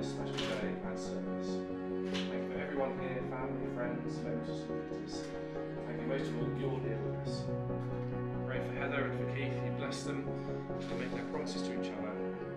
this special day and service. Thank you for everyone here, family, friends, folks, visitors. Thank you most of all you're here with us. Pray for Heather and for Keith, you bless them, and make their promises to each other